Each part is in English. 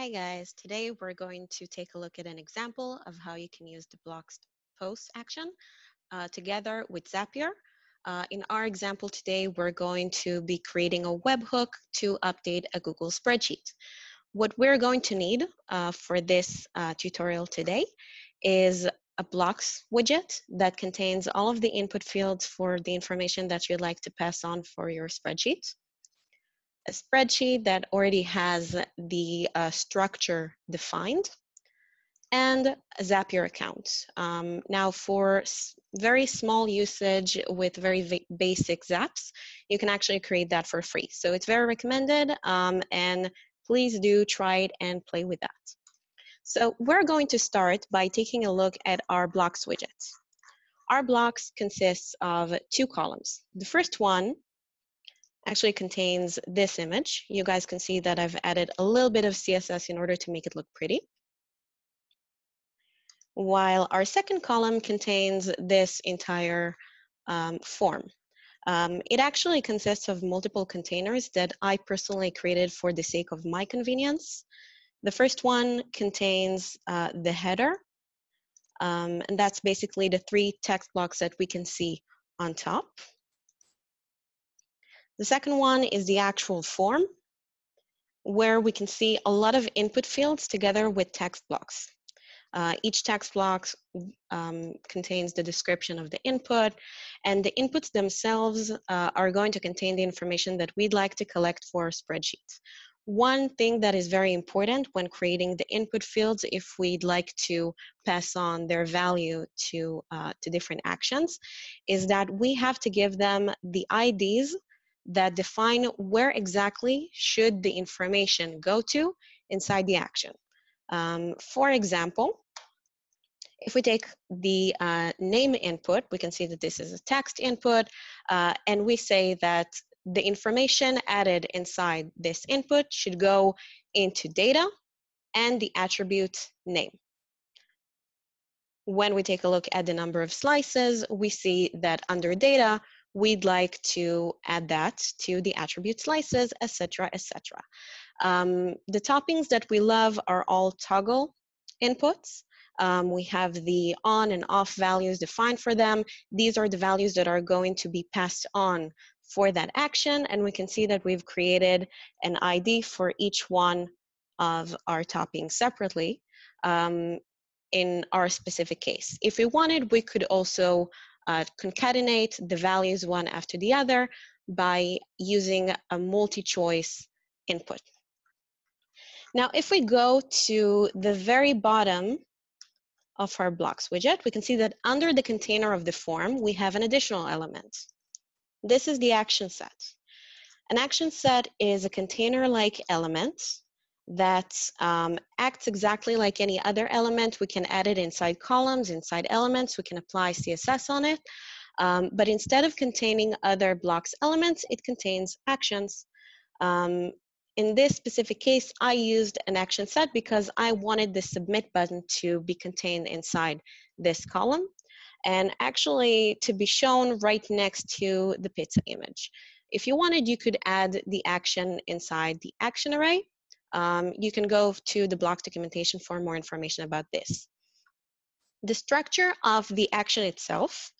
Hi guys, today we're going to take a look at an example of how you can use the BloX post action uh, together with Zapier. Uh, in our example today, we're going to be creating a webhook to update a Google spreadsheet. What we're going to need uh, for this uh, tutorial today is a BloX widget that contains all of the input fields for the information that you'd like to pass on for your spreadsheet a spreadsheet that already has the uh, structure defined and Zapier account. Um, now for very small usage with very basic zaps, you can actually create that for free. So it's very recommended um, and please do try it and play with that. So we're going to start by taking a look at our BloX widget. Our BloX consists of two columns. The first one actually contains this image. You guys can see that I've added a little bit of CSS in order to make it look pretty. While our second column contains this entire um, form. Um, it actually consists of multiple containers that I personally created for the sake of my convenience. The first one contains uh, the header, um, and that's basically the three text blocks that we can see on top. The second one is the actual form, where we can see a lot of input fields together with text blocks. Uh, each text block um, contains the description of the input, and the inputs themselves uh, are going to contain the information that we'd like to collect for spreadsheets. One thing that is very important when creating the input fields, if we'd like to pass on their value to, uh, to different actions, is that we have to give them the IDs that define where exactly should the information go to inside the action. Um, for example, if we take the uh, name input, we can see that this is a text input, uh, and we say that the information added inside this input should go into data and the attribute name. When we take a look at the number of slices, we see that under data, we'd like to add that to the attribute slices, etc., etc. Um, the toppings that we love are all toggle inputs. Um, we have the on and off values defined for them. These are the values that are going to be passed on for that action, and we can see that we've created an ID for each one of our toppings separately um, in our specific case. If we wanted, we could also uh, concatenate the values one after the other by using a multi-choice input. Now, if we go to the very bottom of our BloX widget, we can see that under the container of the form, we have an additional element. This is the action set. An action set is a container-like element that um, acts exactly like any other element. We can add it inside columns, inside elements. We can apply CSS on it. Um, but instead of containing other BloX elements, it contains actions. Um, in this specific case, I used an action set because I wanted the submit button to be contained inside this column and actually to be shown right next to the pizza image. If you wanted, you could add the action inside the action array um, you can go to the BloX documentation for more information about this. The structure of the action itself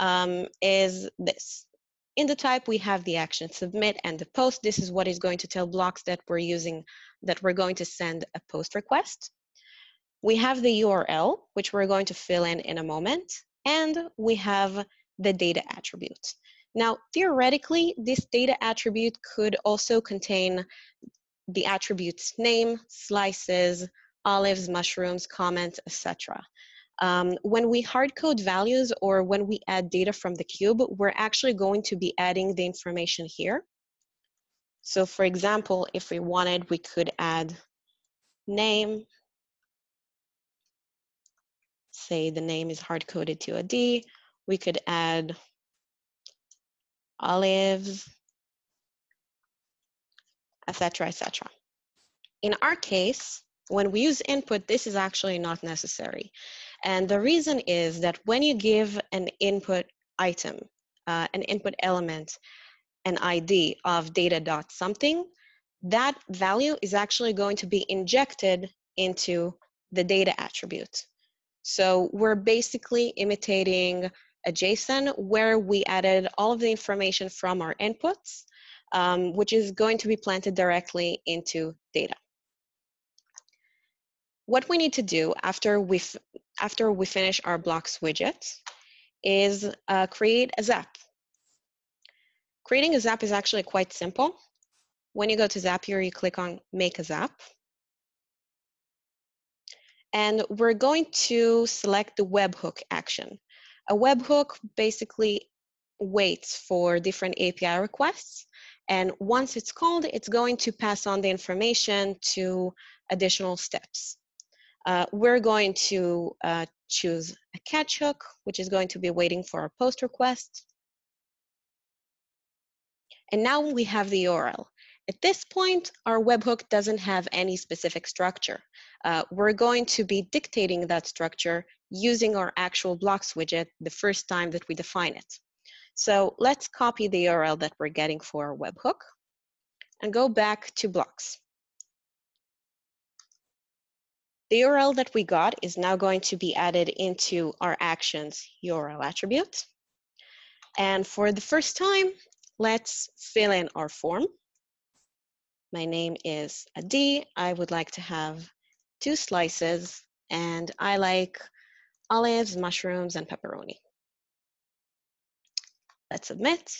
um, is this. In the type, we have the action submit and the post. This is what is going to tell BloX that we're using, that we're going to send a post request. We have the URL, which we're going to fill in in a moment, and we have the data attribute. Now, theoretically, this data attribute could also contain the attributes name, slices, olives, mushrooms, comments, etc. Um, when we hard code values or when we add data from the cube, we're actually going to be adding the information here. So for example, if we wanted, we could add name, say the name is hard coded to Adi, we could add olives, etc., etc. In our case, when we use input, this is actually not necessary. And the reason is that when you give an input item, uh, an input element, an ID of data dot something, that value is actually going to be injected into the data attribute. So we're basically imitating a JSON where we added all of the information from our inputs, um, which is going to be planted directly into data. What we need to do after we, after we finish our BloX widget is uh, create a Zap. Creating a Zap is actually quite simple. When you go to Zapier, you click on Make a Zap. And we're going to select the webhook action. A webhook basically waits for different API requests. And once it's called, it's going to pass on the information to additional steps. Uh, we're going to uh, choose a catch hook, which is going to be waiting for our post request. And now we have the URL. At this point, our webhook doesn't have any specific structure. Uh, we're going to be dictating that structure using our actual BloX widget the first time that we define it. So let's copy the URL that we're getting for our webhook and go back to BloX. The URL that we got is now going to be added into our actions URL attribute. And for the first time, let's fill in our form. My name is Adi. I would like to have two slices, and I like olives, mushrooms, and pepperoni. Submit.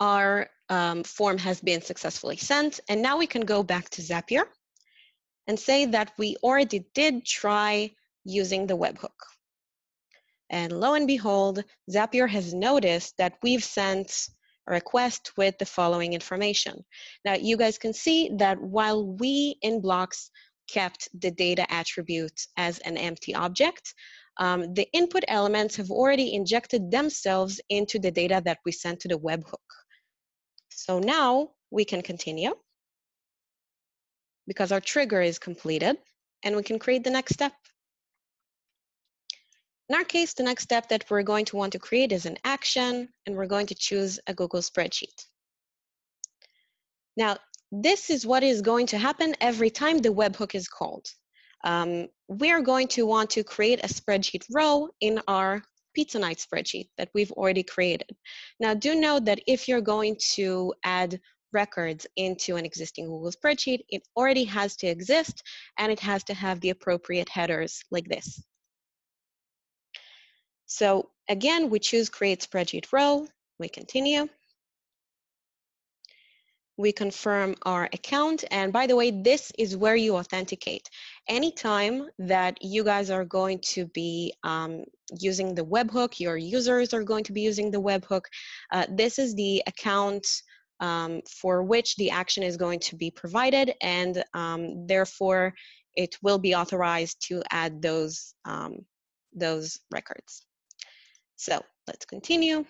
Our um, form has been successfully sent, and now we can go back to Zapier and say that we already did try using the webhook. And lo and behold, Zapier has noticed that we've sent a request with the following information. Now, you guys can see that while we in BloX kept the data attribute as an empty object, um, the input elements have already injected themselves into the data that we sent to the webhook. So now we can continue because our trigger is completed and we can create the next step. In our case, the next step that we're going to want to create is an action, and we're going to choose a Google spreadsheet. Now, this is what is going to happen every time the webhook is called. Um, we are going to want to create a spreadsheet row in our Pizza Night spreadsheet that we've already created. Now, do note that if you're going to add records into an existing Google spreadsheet, it already has to exist and it has to have the appropriate headers like this. So again, we choose create spreadsheet row, we continue. We confirm our account. And by the way, this is where you authenticate. Anytime that you guys are going to be um, using the webhook, your users are going to be using the webhook, uh, this is the account um, for which the action is going to be provided and um, therefore it will be authorized to add those, um, those records. So let's continue.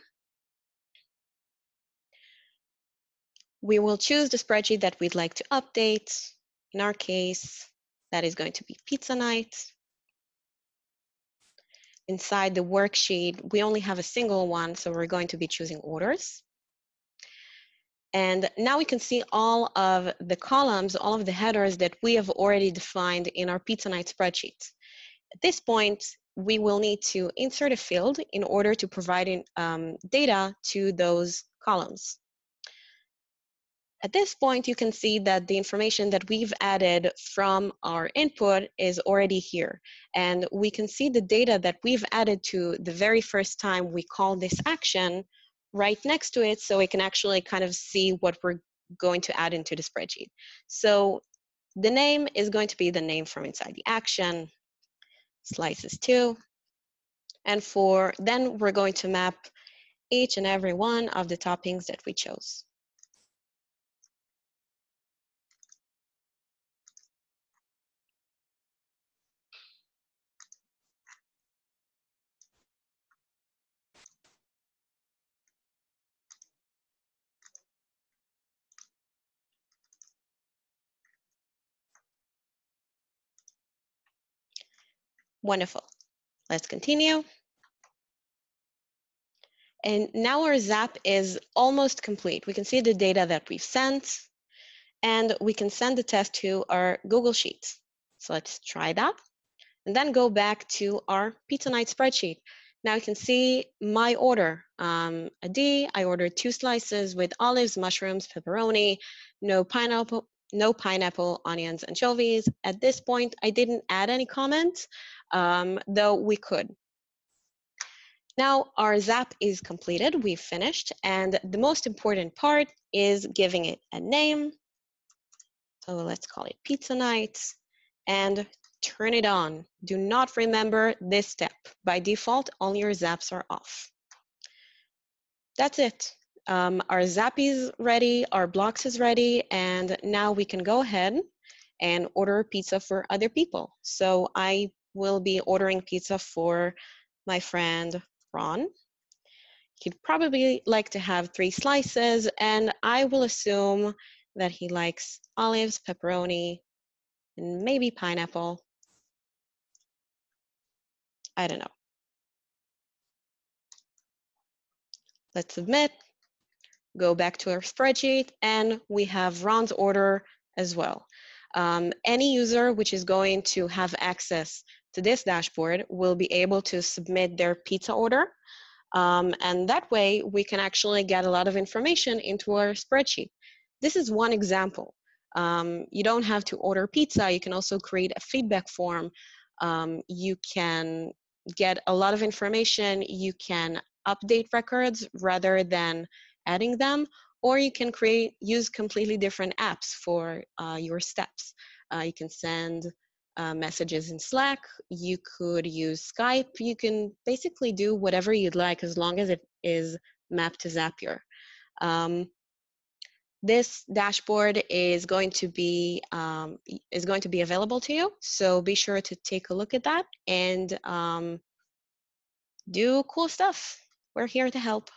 We will choose the spreadsheet that we'd like to update. In our case, that is going to be pizza night. Inside the worksheet, we only have a single one, so we're going to be choosing orders. And now we can see all of the columns, all of the headers that we have already defined in our pizza night spreadsheet. At this point, we will need to insert a field in order to provide in, um, data to those columns. At this point, you can see that the information that we've added from our input is already here. And we can see the data that we've added to the very first time we call this action right next to it so we can actually kind of see what we're going to add into the spreadsheet. So the name is going to be the name from inside the action slices two. And for then we're going to map each and every one of the toppings that we chose. Wonderful. Let's continue. And now our ZAP is almost complete. We can see the data that we've sent. and we can send the test to our Google Sheets. So let's try that. And then go back to our pizza night spreadsheet. Now you can see my order. Um, Adi, I ordered two slices with olives, mushrooms, pepperoni, no pineapple, no pineapple, onions, anchovies. At this point, I didn't add any comments, um, though we could. Now our zap is completed, we've finished, and the most important part is giving it a name. So let's call it pizza night and turn it on. Do not remember this step. By default, all your zaps are off. That's it. Um, our zap is ready, our BloX is ready, and now we can go ahead and order pizza for other people. So I will be ordering pizza for my friend Ron. He'd probably like to have three slices, and I will assume that he likes olives, pepperoni, and maybe pineapple. I don't know. Let's submit, go back to our spreadsheet, and we have Ron's order as well. Um, any user which is going to have access to this dashboard will be able to submit their pizza order. Um, and that way we can actually get a lot of information into our spreadsheet. This is one example. Um, you don't have to order pizza. You can also create a feedback form. Um, you can get a lot of information. You can update records rather than adding them, or you can create use completely different apps for uh, your steps. Uh, you can send uh, messages in Slack. You could use Skype. You can basically do whatever you'd like as long as it is mapped to Zapier. Um, this dashboard is going to be um, is going to be available to you. So be sure to take a look at that and um, do cool stuff. We're here to help.